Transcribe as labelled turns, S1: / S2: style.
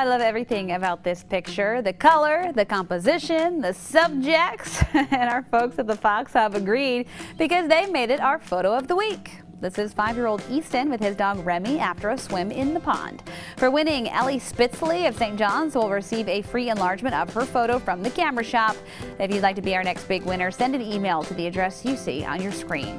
S1: I love everything about this picture. The color, the composition, the subjects, and our folks at the Fox have agreed because they made it our photo of the week. This is five-year-old Easton with his dog Remy after a swim in the pond. For winning, Ellie Spitzley of St. John's will receive a free enlargement of her photo from the camera shop. If you'd like to be our next big winner, send an email to the address you see on your screen.